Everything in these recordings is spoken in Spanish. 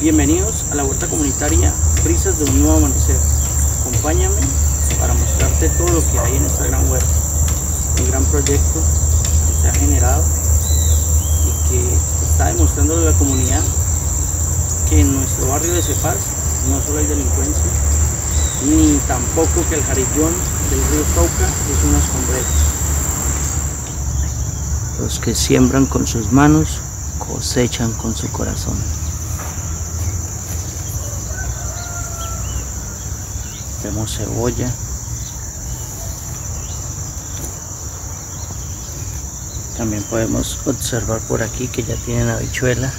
Bienvenidos a la huerta comunitaria Brisas de un nuevo amanecer. Acompáñame para mostrarte todo lo que hay en esta gran huerta. Un gran proyecto que se ha generado y que está demostrando a la comunidad que en nuestro barrio de Cepaz no solo hay delincuencia, ni tampoco que el jarillón del río Cauca es una escombrera. Los que siembran con sus manos cosechan con su corazón. Vemos cebolla. También podemos observar por aquí que ya tienen habichuela.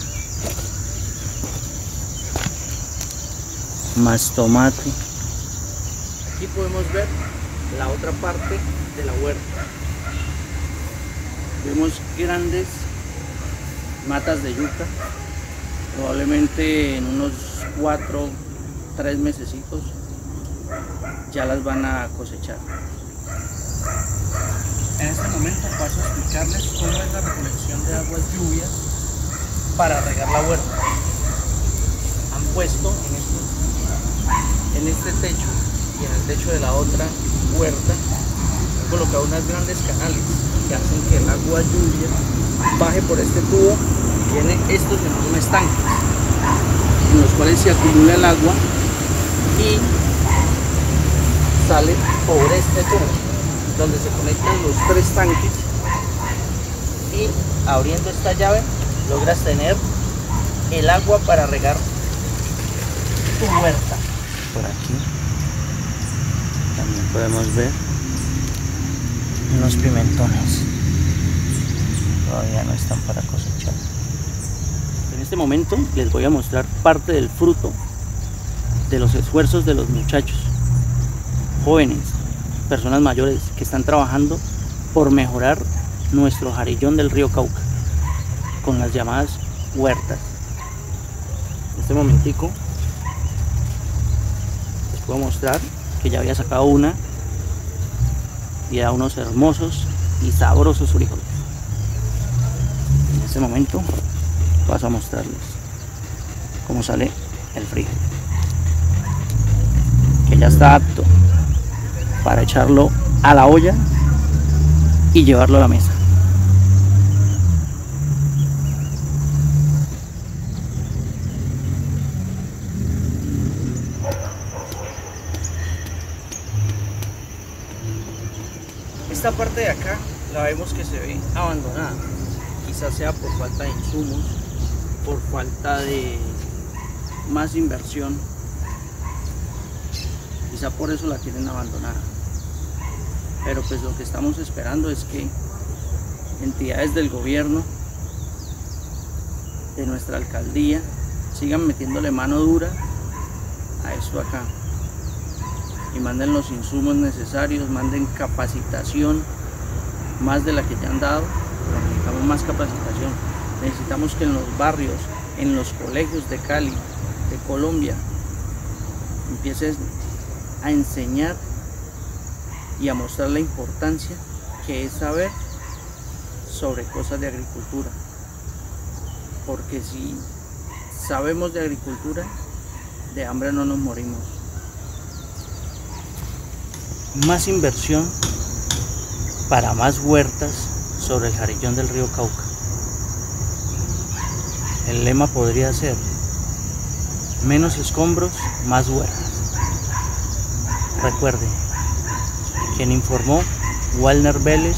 Más tomate. Aquí podemos ver la otra parte de la huerta. Vemos grandes matas de yuca. Probablemente en unos 4, 3 mesecitos ya las van a cosechar. En este momento paso a explicarles cómo es la recolección de aguas lluvias para regar la huerta. Han puesto en este, en este techo y en el techo de la otra huerta, han colocado unas grandes canales que hacen que el agua lluvia baje por este tubo y tiene estos enormes tanques en los cuales se acumula el agua y sale por este tubo donde se conectan los tres tanques y abriendo esta llave logras tener el agua para regar tu huerta. Por aquí. También podemos ver unos pimentones. Todavía no están para cosechar. En este momento les voy a mostrar parte del fruto de los esfuerzos de los muchachos jóvenes, personas mayores que están trabajando por mejorar nuestro jarillón del río Cauca con las llamadas huertas. En este momentico les puedo mostrar que ya había sacado una y da unos hermosos y sabrosos frijoles. En este momento paso a mostrarles cómo sale el frijol que ya está apto para echarlo a la olla y llevarlo a la mesa. Esta parte de acá la vemos que se ve abandonada. Quizás sea por falta de insumos, por falta de más inversión. Quizá por eso la tienen abandonada. Pero pues lo que estamos esperando es que entidades del gobierno, de nuestra alcaldía, sigan metiéndole mano dura a esto acá. Y manden los insumos necesarios, manden capacitación más de la que ya han dado, pero necesitamos más capacitación, necesitamos que en los barrios, en los colegios de Cali, de Colombia, empiecen a enseñar y a mostrar la importancia que es saber sobre cosas de agricultura. Porque si sabemos de agricultura, de hambre no nos morimos. Más inversión para más huertas sobre el jarillón del río Cauca. El lema podría ser menos escombros, más huertas. Recuerden, quien informó Walner Vélez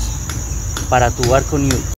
para Tu Barco News.